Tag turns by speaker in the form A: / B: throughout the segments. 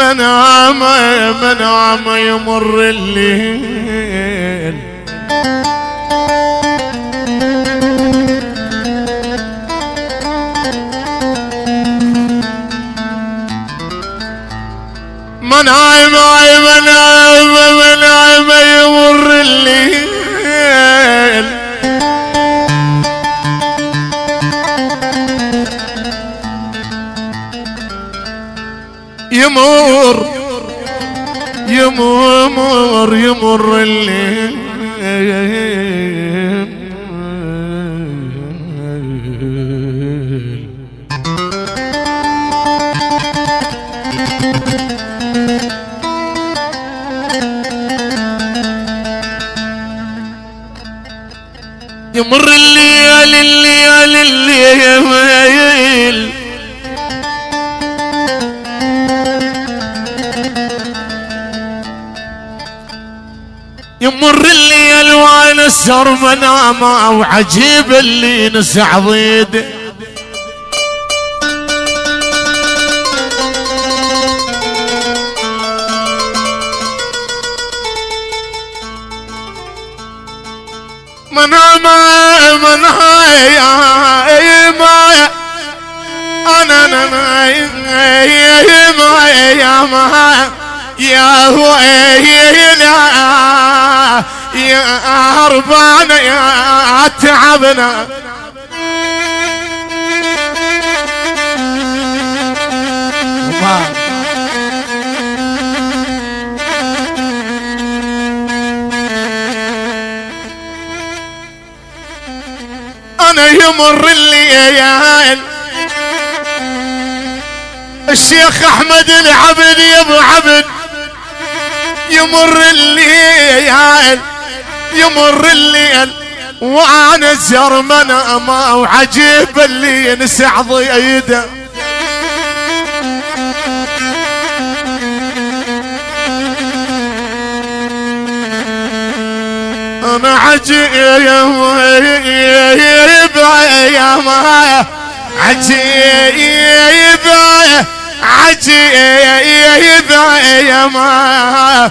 A: منام منام منام منام يمر الليل. منام منام منام يمر الليل. يمر يمر يمر الليل. يمر الليل الليل الليل يمر الليل وأنا السر منامة وعجيب اللي نسع ضيد. منامة منامة أنا أنا ما يا ويلنا يا هربانا يا تعبنا. أنا يمر الليل الشيخ أحمد العبد يا ابو عبد. يمر الليل يمر الليل. وانا زرمنا ما وعجيب اللي ينسع ضيده أنا عجيب يا ما عجيب عجيب يا ما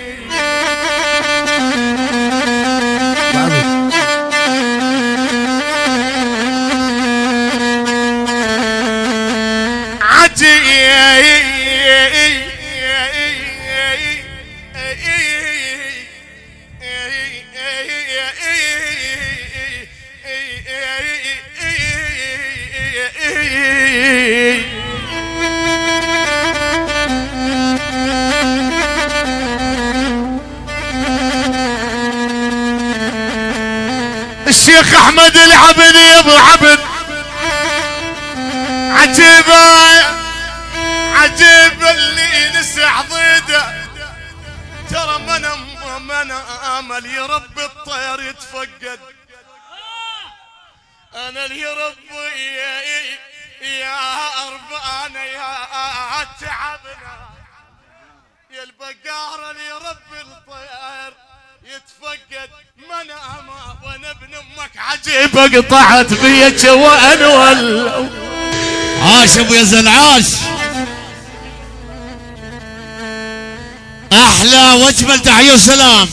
A: الشيخ أحمد العبد يا أبو عبد. عجيبه عجيب اللي نسع ضيده ترى من من آمل يا رب الطير يتفقد. أنا اللي ربي يا, اربانا يا تعبنا. يا البقارة اللي رب الطير. يتفقد من اما وأنا ابن أمك عجيب قطعت بيك وأنا ولو.
B: عاش ابو يزن عاش. أحلى واجمل تحيه وسلام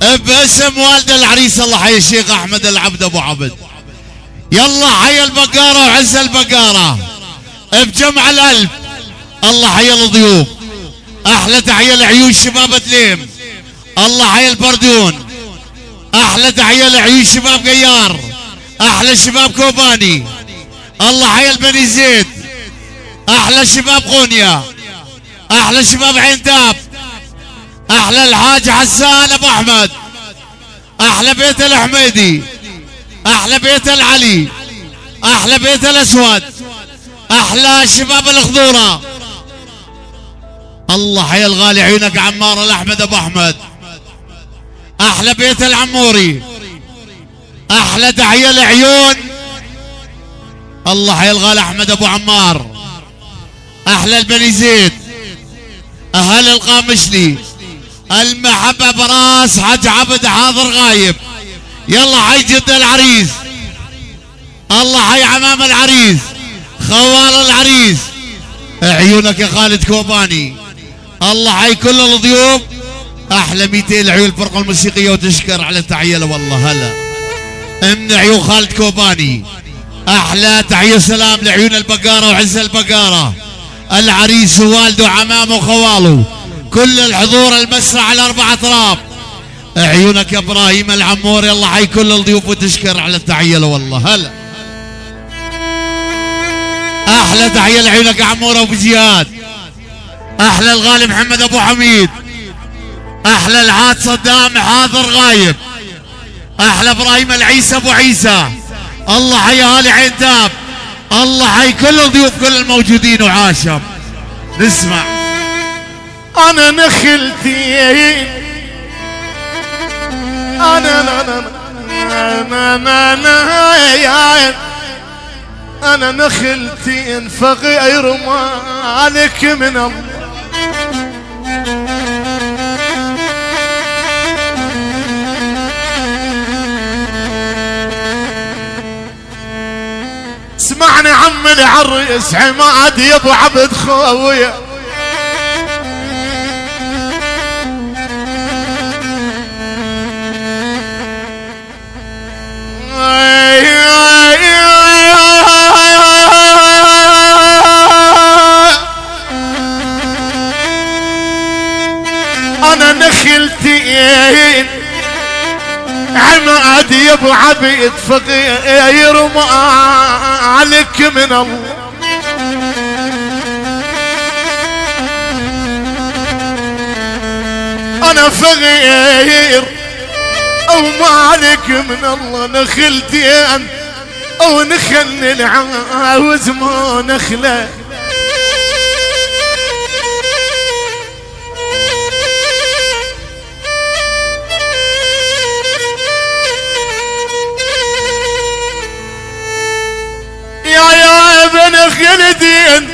B: باسم والد العريس الله حي الشيخ احمد العبد ابو عبد. يلا حي البقارة وعز البقارة. بجمع الالف الله حي الضيوف. أحلى تحية لعيون شباب تليم. الله حي البردون. أحلى تحية لعيون شباب قيار. أحلى شباب كوباني. الله حي البني زيد. أحلى شباب غونيا. أحلى شباب عين داب. أحلى الحاج حسان أبو أحمد. أحلى بيت الحميدي. أحلى بيت العلي. أحلى بيت الأسود. أحلى شباب الخضورة. الله حي الغالي عيونك عمار الأحمد أبو أحمد. أحلى بيت العموري. أحلى تحيه العيون. الله حي الغالي احمد أبو عمار. أحلى البني زيد. أهل القامشلي المحبة براس حج عبد حاضر غايب. يلا حي جد العريس. الله حي عمام العريس. خوال العريس. عيونك يا خالد كوباني. الله حي كل الضيوف. أحلى 200 عيون الفرقة الموسيقية وتشكر على التحيه والله هلا. من عيون خالد كوباني. أحلى تحيه سلام لعيون البقارة وعز البقارة. العريس ووالده وعمامه وخواله. كل الحضور المسرح على أربع أطراف. عيونك يا إبراهيم العمور يلا حي كل الضيوف وتشكر على التحيه والله هلا. أحلى تحيه لعيونك يا عمور أبو زياد. أحلى الغالي محمد أبو حميد. أحلى العاد صدام حاضر غايب. أحلى إبراهيم العيسى أبو عيسى. الله حي اهالي عين داب الله حي كل الضيوف كل الموجودين وعاشم نسمع.
A: أنا نخلتي. أنا أنا أنا أنا أنا أنا نخلتي فغير مالك من الله. اسمعني عم العريس عماد يا ابو عبد خويه يا ابو عبيد فقير مالك من الله. أنا فقير أو مالك من الله نخلتين أو نخل العاوز ما نخله ابن خلدين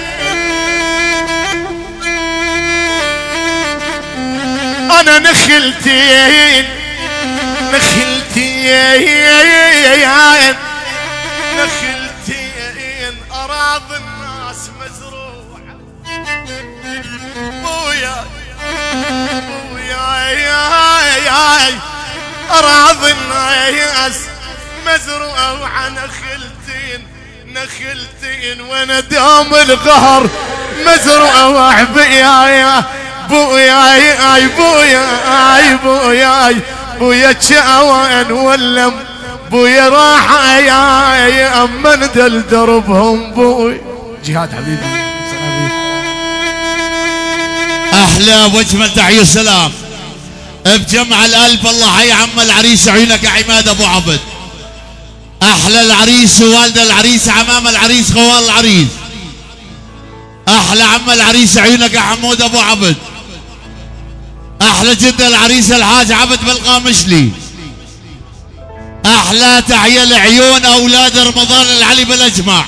A: أنا نخلتين نخلتين نخلتين اراضي الناس مزروعة. بويا بويا يا اراضي الناس مزروعة. نخلتين نخلتين وأنا دام القهر مزروعه وعبيا يا بويا يا بويا يا بويا تشاوان ولم بويا راح يا من دل دربهم بوي. جهاد حبيبي
B: أحلى واجمل تحيه وسلام بجمع الالف الله حي عم العريس عيونك يا عماد أبو عبد. أحلى العريس ووالد العريس عمام العريس خوال العريس. أحلى عم العريس عيونك يا حمود أبو عبد. أحلى جد العريس الحاج عبد بالقامشلي أحلى تحية لعيون أولاد رمضان العلي بالأجمع.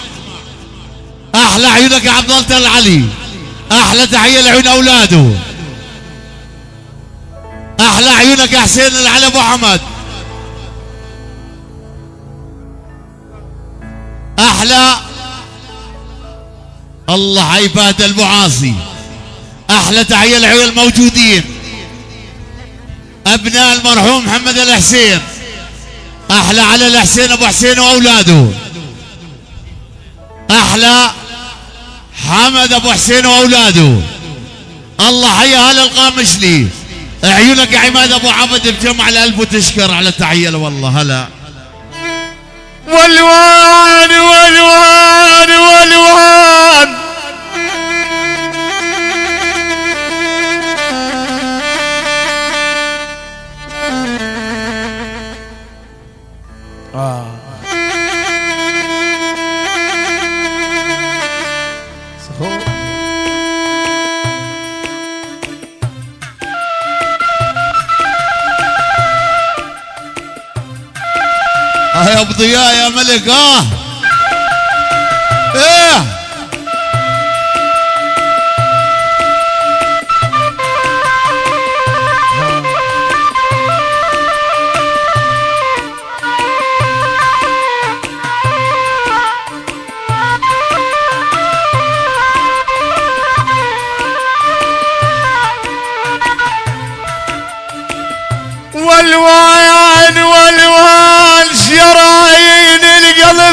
B: أحلى عيونك يا عبد العلي. أحلى تحية لعيون أولاده. أحلى عيونك يا حسين العلي أبو حمد. أحلى الله عباد المعاصي أحلى تحيه لعيون الموجودين. أبناء المرحوم محمد الحسين أحلى على الحسين أبو حسين وأولاده. أحلى حمد أبو حسين وأولاده. الله حي أهل القامشلي. عيونك يا عماد أبو عبد بجمع الألف وتشكر على التحيه والله هلا.
A: والوان والوان والوان آه.
B: آه يا ابو ضياء يا ملك
A: آه. إيه.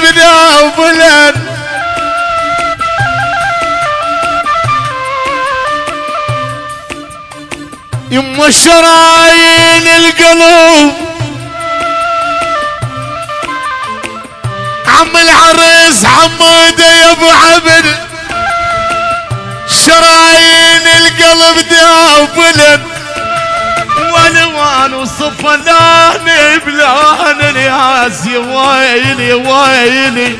A: ذوبلن يما شرايين القلب عم العريس حمودة يا أبو عبد. شرايين القلب ذوبلن والوان وصفلان بلان الياس يا ويلي ويلي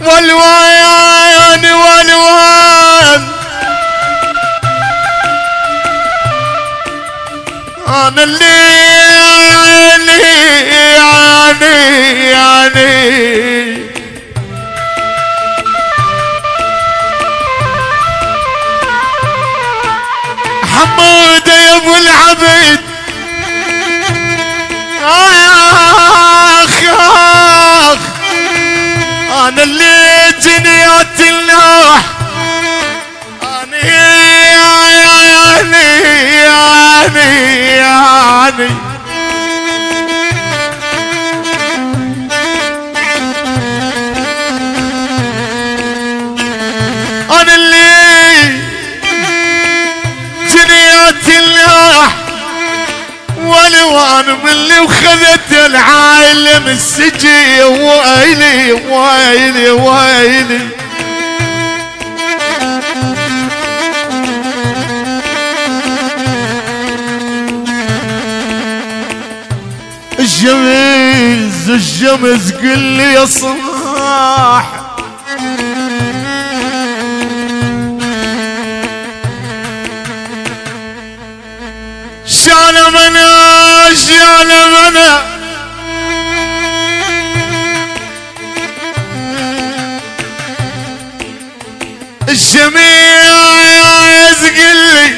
A: والوان. والوان أنا اللي يعني يعني يعني يا ابو العبيد اخ اخ أنا اللي جنيات النوح أنا يعني يعني يعني من اللي وخذت العالم السجي ويلي ويلي ويلي الجميز الجمز قل لي يا صاح. شال منا شال منا الجميع يزقل لي.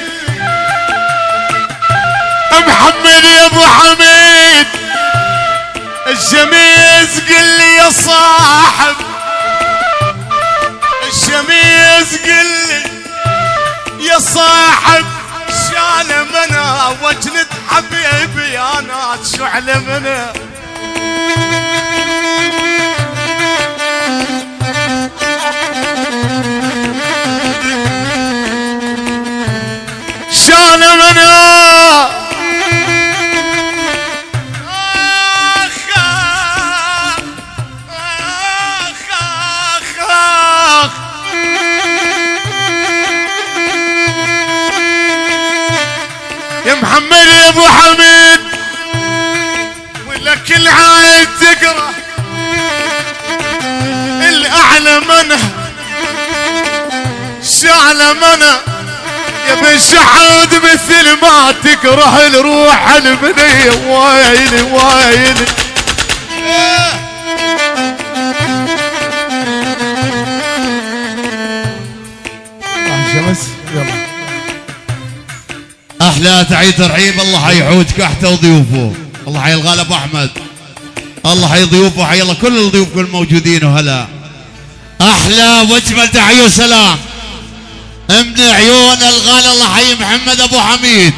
A: محمد يا أبو حميد الجميع يزقل لي يا صاحب. الجميع يزقل لي يا صاحب. أنا شعل منا شال منا آخ آخ آخ آخ يا محمد يا ابو حميد. الاعلى منه شعل منه يا بن مثل ما تكره الروح المنية ويلي ويلي.
B: أحلى تعيد ترحيب. الله حيحوج كحته وضيوفه. الله حي الغالي ابو أحمد. الله حي ضيوفه. حي الله كل الضيوف الموجودين وهلا. أحلى واجمل تحيه وسلام من عيون الغالي الله حي محمد أبو حميد.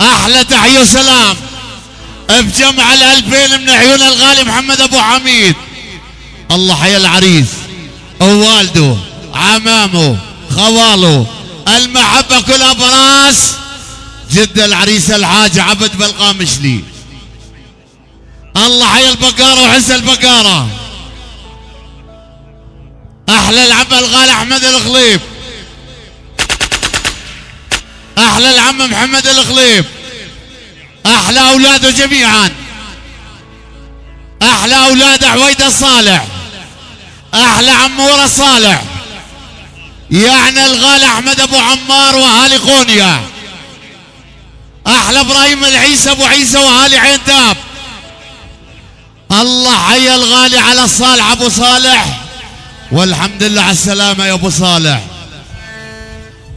B: أحلى تحيه وسلام بجمع الألفين من عيون الغالي محمد أبو حميد. الله حي العريس. ووالده عمامه خواله المحبة كلها براس. جد العريس الحاج عبد بالقامشلي الله حي البقارة وحس البقارة أحلى العم الغالي أحمد الخليب. أحلى العم محمد الخليب. أحلى أولاده جميعا. أحلى أولاد عويدة صالح أحلى عموره صالح يعني الغالي أحمد أبو عمار وأهالي قونيا أحلى إبراهيم العيسى أبو عيسى وأهالي عين داب. الله حي الغالي على صالح أبو صالح. والحمد لله على السلامة يا أبو صالح.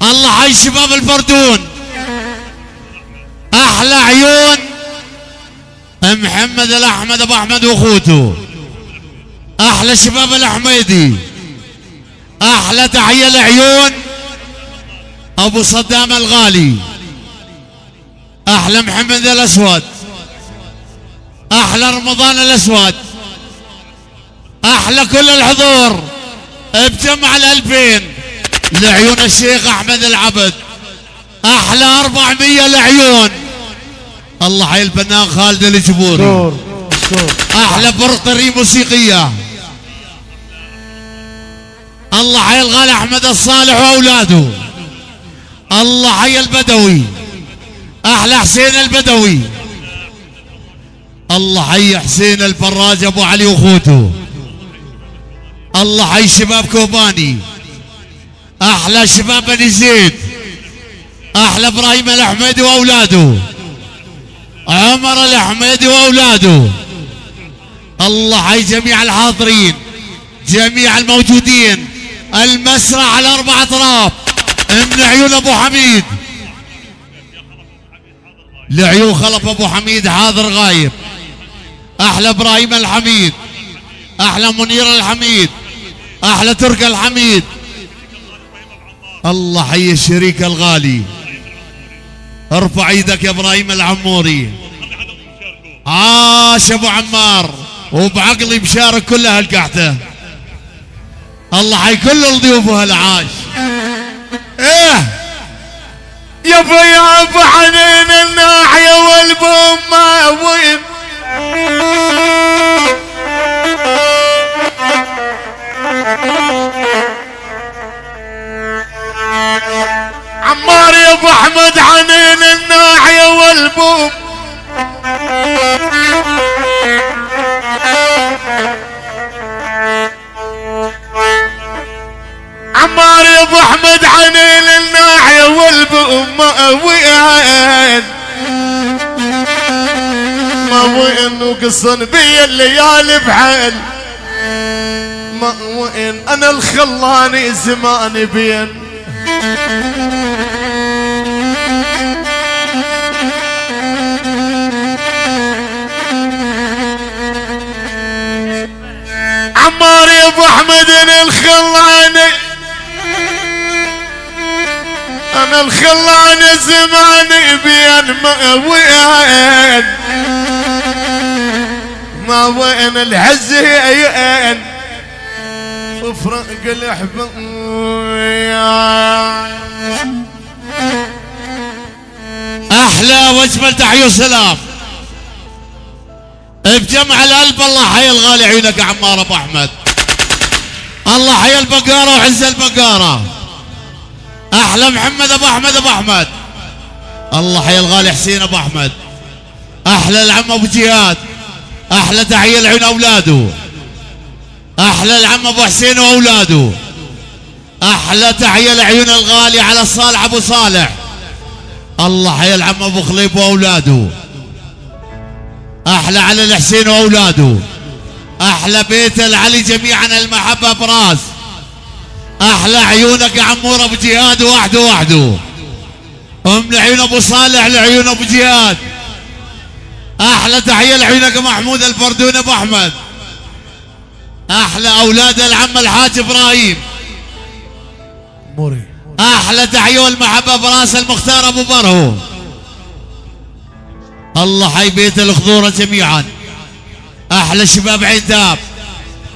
B: الله حي شباب الفردون. أحلى عيون. محمد الأحمد أبو أحمد وأخوته. أحلى شباب الحميدي أحلى تحية العيون أبو صدام الغالي. أحلى محمد الأسود. أحلى رمضان الأسود. أحلى كل الحضور بجمع الألفين. لعيون الشيخ أحمد العبد. أحلى 400 لعيون. الله حي الفنان خالد الجبوري. أحلى فرقه موسيقية. الله حي الغالي أحمد الصالح وأولاده. الله حي البدوي. أحلى حسين البدوي. الله حي حسين الفراج أبو علي واخوته الله حي شباب كوباني. أحلى شباب بني زيد. أحلى إبراهيم الحميدي وأولاده. عمر الحميدي وأولاده. الله حي جميع الحاضرين جميع الموجودين. المسرح على أربع أطراف. من عيون أبو حميد. لعيون خلف أبو حميد حاضر غايب. أحلى إبراهيم الحميد أحلى منير الحميد أحلى ترك الحميد. الله حي الشريك الغالي. ارفع إيدك يا إبراهيم العموري. عاش ابو عمار وبعقلي مشارك كل هالقحته الله حي كل الضيوف هالعاش إيه
A: يا يا أبو حنين الناحية والبوم ما عمار يا ابو احمد حنين الناحية والبوم. عمار يا ابو احمد حنين الناحية والبوم. ما وين وقصن بي الليالي بحال ما وين أنا الخلاني زماني بين. عمار يا أبو أحمد أنا الخلاني. أنا الخلاني زماني بين. ما وين ما وين الحزين وفرق الاحباب
B: أحلى واجمل تحيه وسلام. بجمع القلب الله حي الغالي عيونك يا عمار أبو أحمد. الله حي البقارة وعز البقارة. أحلى محمد أبو أحمد أبو أحمد. الله حي الغالي حسين أبو أحمد. أحلى العم أبو جهاد أحلى تحية لعيون أولاده. أحلى العم أبو حسين وأولاده. أحلى تحية لعيون الغالي على صالح أبو صالح. الله حي العم أبو خليب وأولاده. أحلى على الحسين وأولاده. أحلى بيت العلي جميعا المحبة براس. أحلى عيونك يا عمور أبو جهاد وحده وحده أم لعيون أبو صالح لعيون أبو جهاد. أحلى تحية لعيونك محمود الفردون أبو أحمد. أحلى أولاد العم الحاج إبراهيم.
A: موري.
B: أحلى تحية والمحبة براس المختار أبو برهو. الله حي بيت الخضوره جميعا. أحلى شباب عتاب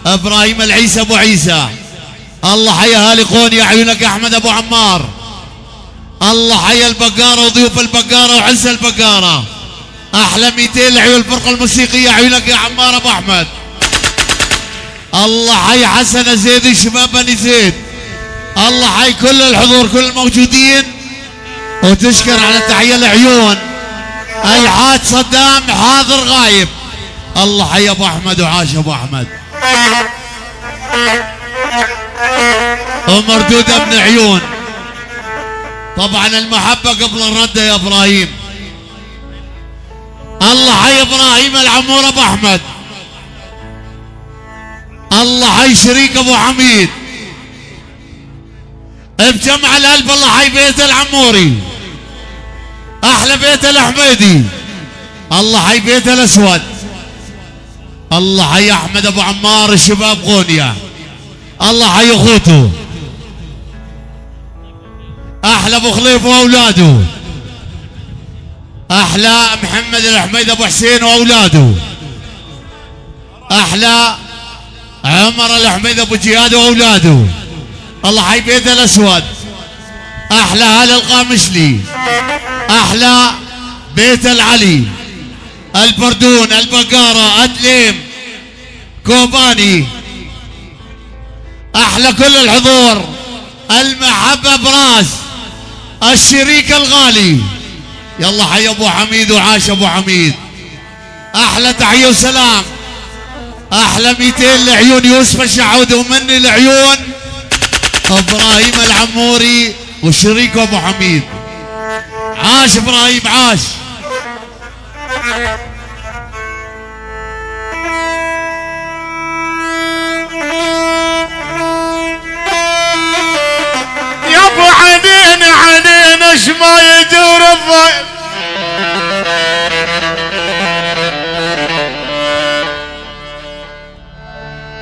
B: إبراهيم العيسى أبو عيسى. الله حي أهالي قوني عيونك أحمد أبو عمار. الله حي البقارة وضيوف البقارة وعز البقارة. أحلى 200 لعيون الفرقة الموسيقية عيونك يا عمار أبو أحمد. الله حي حسن زيد شباب بني زيد. الله حي كل الحضور كل الموجودين. وتشكر على تحية العيون. أي حاج صدام حاضر غايب. الله حي أبو أحمد وعاش أبو أحمد. ومردودة أبن عيون. طبعا المحبة قبل الرد يا إبراهيم. الله حي إبراهيم العمور أبو أحمد. الله حي شريك أبو حميد. بجمع القلب الله حي بيت العموري. أحلى بيت الحميدي الله حي بيت الأسود. الله حي أحمد أبو عمار الشباب غونيا. الله حي أخوته. أحلى أبو خليف وأولاده. أحلى محمد الحميد أبو حسين وأولاده. أحلى عمر الحميد أبو جهاد وأولاده. الله حي بيت الأسود. أحلى هال القامشلي. أحلى بيت العلي. البردون البقارة أدليم كوباني. أحلى كل الحضور. المحبة براس. الشريك الغالي. يلا حي ابو حميد وعاش ابو حميد. أحلى تحية وسلام. أحلى 200 لعيون. يوسف الشعود ومني العيون. إبراهيم العموري وشريكه ابو حميد. عاش إبراهيم عاش.
A: يا ابو حنين حنين اش ما يدور الضيف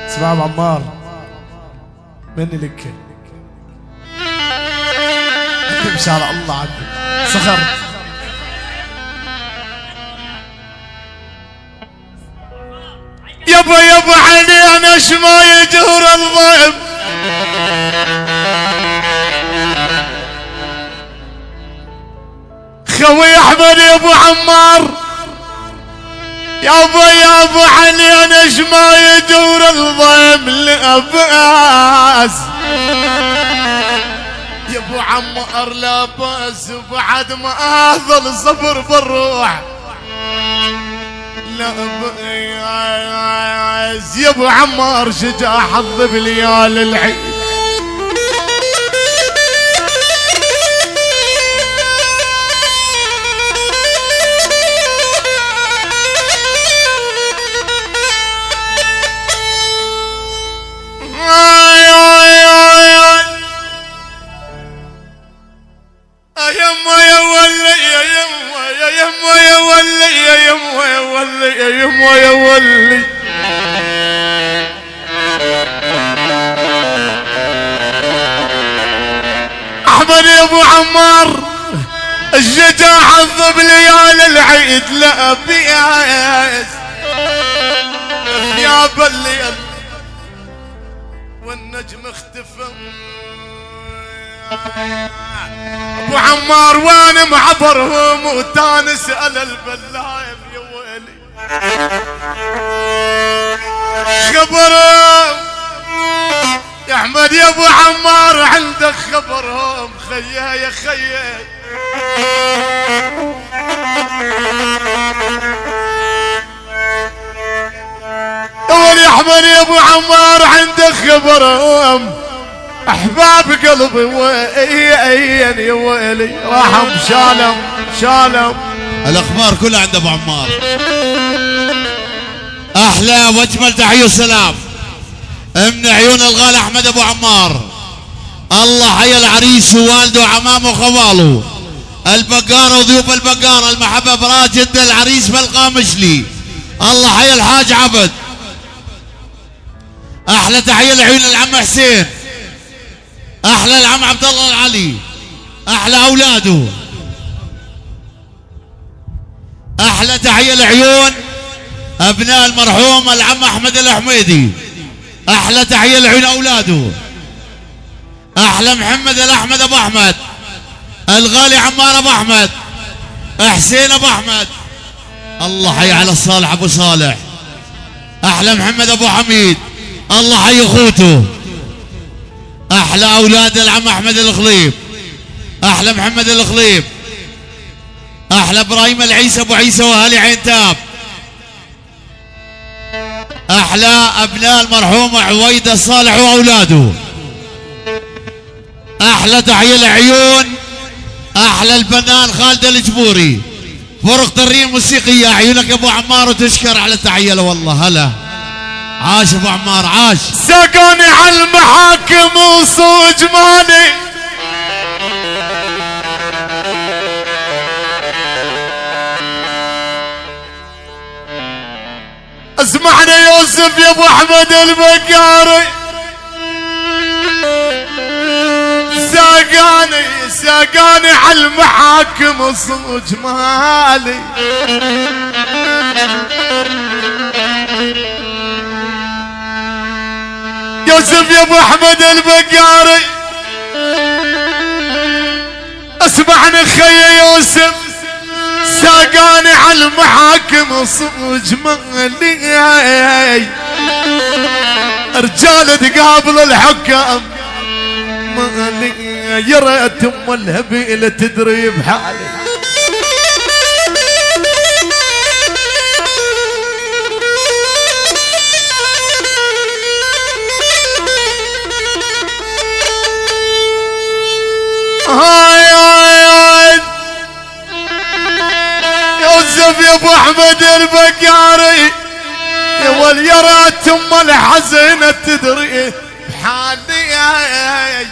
C: اسمع عمار مني لك. تمشي على الله عندك صخر.
A: يابا يابا حنين اش ما يدور الضيف خوي أحمد يا أبو عمار. يابا يابا حنين اش ما يدور الضيف لأباس. يا أبو عمار لا بأس بعد ما اظل صبر بالروح. لا بأس. يا أبو عمار شجاع حظ بليال العيد. يا يما يا ولي. أحمد يا أبو عمار الشجاع حظ بليال العيد لا بياس يا بليل والنجم اختفى. أبو عمار وأنا معبرهم وتاني سأل البلايم خبرهم يا احمد يا ابو عمار عندك خبرهم خيا يا خيا يا احمد يا ابو عمار عندك خبرهم أحباب قلبي وين يا ويلي. راحم شالم شالم
B: الأخبار كلها عند أبو عمار. أحلى وأجمل تحيه وسلام من عيون الغالي أحمد أبو عمار. الله حي العريس ووالده وعمامه وخواله. البقارة وضيوف البقارة المحبة براس جد العريس بالقامشلي. الله حي الحاج عبد. أحلى تحية لعيون العم حسين. أحلى العم عبد الله العلي. أحلى أولاده. أحلى تحية لعيون أبناء المرحوم العم أحمد الحميدي أحلى تحية لعيون أولاده. أحلى محمد الأحمد أبو أحمد. الغالي عمار أبو أحمد. حسين أبو أحمد. الله حي على الصالح أبو صالح. أحلى محمد أبو حميد. الله حي أخوته. أحلى أولاد العم أحمد الخليب. أحلى محمد الخليب. أحلى إبراهيم العيسى أبو عيسى واهالي عين تاب أحلى أبناء المرحوم عويده صالح وأولاده. أحلى تحية العيون أحلى الفنان خالد الجبوري. فرقة الريم موسيقية عيونك أبو عمار وتشكر على التحية. له والله هلا. عاش أبو عمار عاش.
A: سقوني على المحاكم وصوج مالي اسمعني يوسف يا ابو احمد البقاري ساقاني ساقاني على المحاكم صوج مالي. يوسف يا ابو احمد البقاري اسمعني خي يوسف. ساقاني على المحاكم صوج مالي. رجال تقابل الحكام مالي. يا ريت أم الهبيله تدري بحالي. هاي يوسف يا ابو احمد البقاري. ريت ام الحزينه تدري. بحالي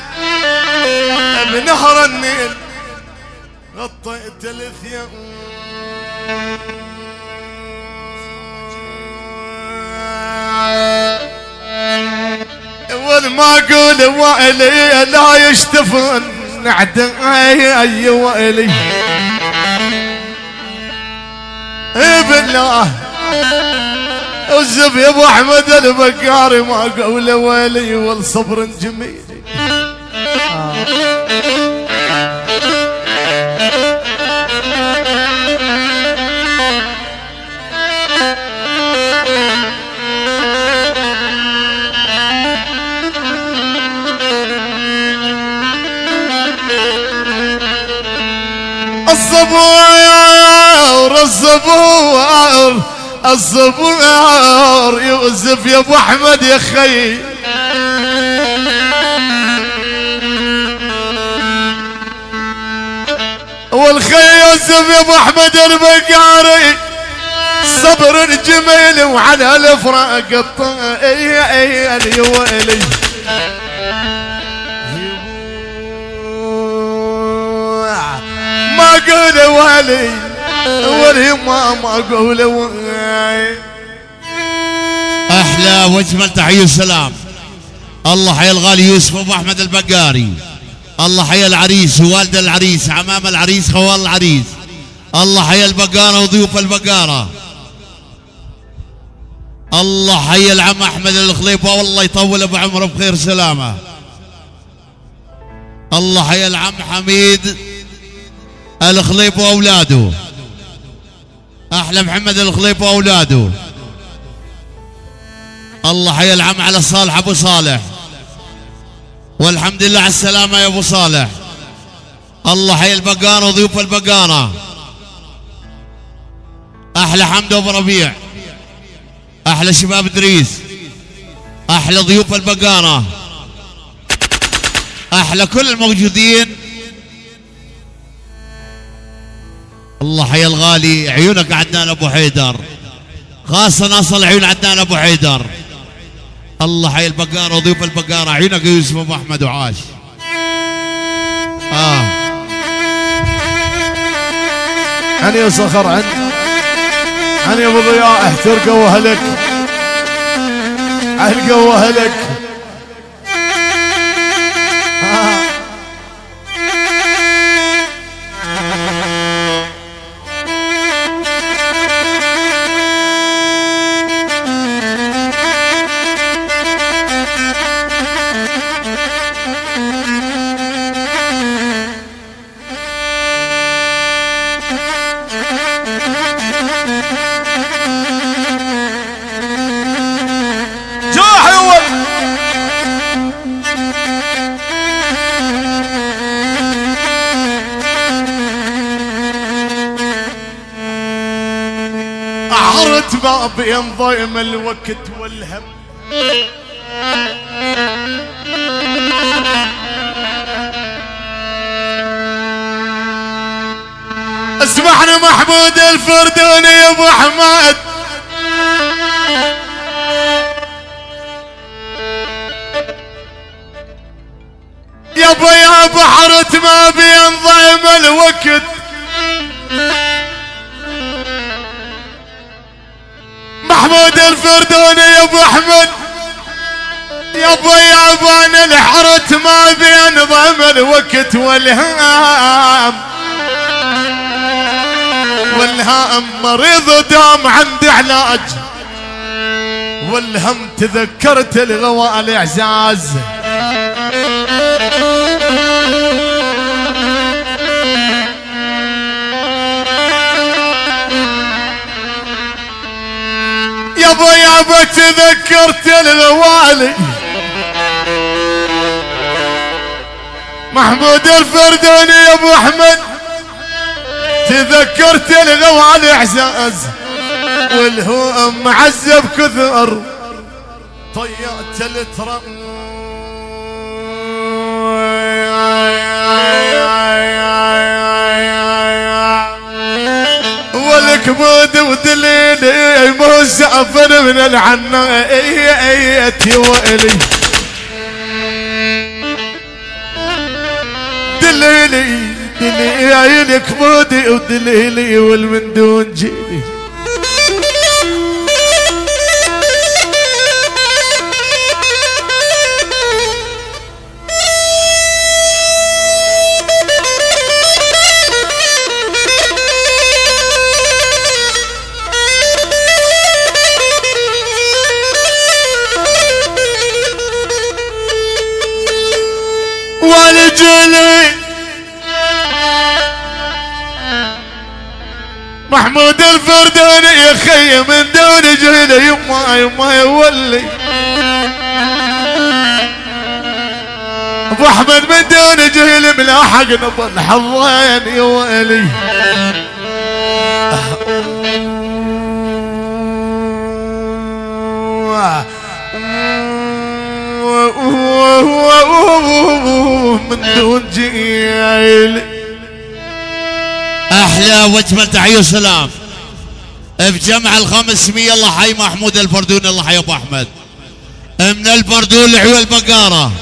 A: بنهر النيل غطيت الثياب. والما أقول ويلي لا يشتفن. عداي ويلي بالله الزب يا ابو احمد البقاري ما قول ويلي والصبر جميل الصبور الصبور الصبور يوسف يا أبو أحمد يا خي والخي يوسف يا أبو أحمد البقاري صبر جميل وعلى الفراق الطيل يا ويلي ما قول ولي ولي ما ما قول ولي
B: أحلى واجمل تحية وسلام الله حيا الغالي يوسف أبو أحمد البقاري. الله حيا العريس ووالد العريس عمام العريس خوال العريس. الله حيا البقارة وضيوف البقارة. الله حيا العم أحمد الخليفة والله يطول أبو عمره بخير سلامه الله حيا العم حميد الخليفة وأولاده. أحلى محمد الخليفة وأولاده. الله حيا العم على صالح أبو صالح. والحمد لله على السلامة يا أبو صالح. الله حيا البقارة وضيوف البقارة. أحلى حمد ابو ربيع. أحلى شباب إدريس. أحلى ضيوف البقارة. أحلى كل الموجودين. الله حيا الغالي عيونك عدنان أبو حيدر. خاصة ناصر العيون عدنان أبو حيدر. الله حيا البقاره وضيوف البقاره عيونك يوسف أبو أحمد وعاش. آه.
C: عني صخر عن عني ابو ضياء احترقه واهلك علقه واهلك
A: بحر ما بينضيم الوقت والهم. اسمحنا محمود الفردوني يا أبو احمد يابا يا بحر ما بينضيم الوقت. محمود الفردوني يا ابو احمد. يابا أنا الحرت ما بينضم الوقت والهام. والهام مريض دام عندي علاج. والهم تذكرت الغوالي اعزاز يابا يابا تذكرت الغوالي محمود الفردوني يا أبو أحمد تذكرت الغوالي إعزاز والهو معذب كثر. طيات الترى والكبود ودليلي مسافر من العناية وإلي. دليلي دليلي كبودي ودليلي والمندون جيلي. والجلي محمود الفرداني يا خي من دون جهلي يما يما يولي أبو أحمد من دون جهل ملاحق نظل حظين يا ويلي من دون جيل
B: أحلى واجمل تحيه وسلام بجمع الخمسمية الله حي محمود الفردون الله حي أبو أحمد. من الفردون لعيون البقارة.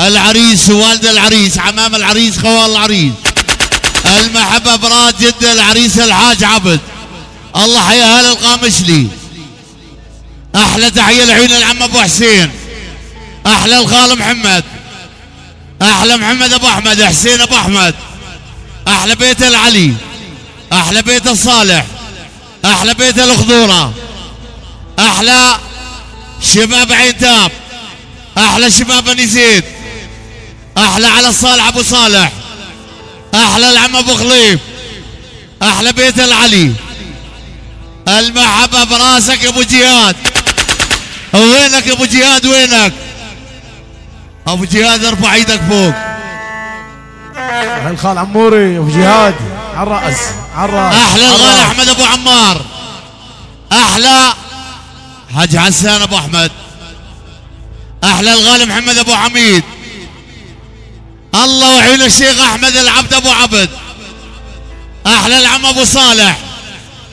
B: العريس ووالد العريس عمام العريس خوال العريس. المحبة براد جد العريس الحاج عبد. الله حي أهل القامشلي أحلى تحية لعيون العم أبو حسين. أحلى الخال محمد. أحلى محمد أبو أحمد حسين أبو أحمد. أحلى بيت العلي أحلى بيت الصالح أحلى بيت الخضوره أحلى شباب عين تاب أحلى شباب بني زيد أحلى على الصالح أبو صالح أحلى العم أبو خليف أحلى بيت العلي. المحبة براسك أبو جهاد وينك أبو جهاد وينك؟ أبو جهاد ارفع إيدك فوق.
C: الخال عموري أبو جهاد على الرأس على
B: الرأس.
C: أحلى
B: الغالي. أحمد أبو عمار. أحلى. حاج حسان أبو أحمد. أحلى الغالي محمد أبو حميد. الله وعين الشيخ أحمد العبد أبو عبد. أحلى العم أبو صالح.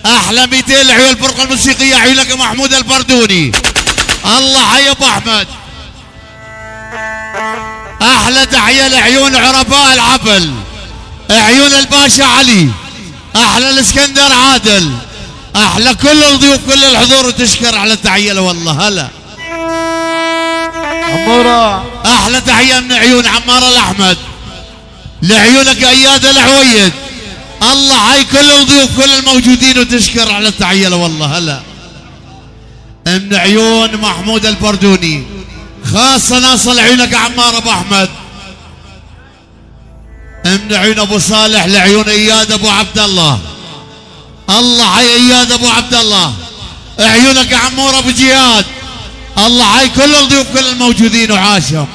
B: أحلى 200 عيون الفرقة الموسيقية عيونك محمود الفردوني. الله حي أبو أحمد. أحلى تحيه لعيون عرفاء العبل. عيون الباشا علي. أحلى الإسكندر عادل. أحلى كل الضيوف كل الحضور وتشكر على التحيه والله هلا.
C: عموره
B: أحلى تحيه من عيون عمار الأحمد. لعيونك اياد العويد. الله حي كل الضيوف كل الموجودين وتشكر على التحيه والله هلا. من عيون محمود البردوني. خاصة ناصل عيونك عمار أبو أحمد. من عيون أبو صالح لعيون إياد أبو عبد الله. الله حي إياد أبو عبد الله. عيونك عمور أبو جهاد الله حي كل الضيوف كل الموجودين وعاشهم.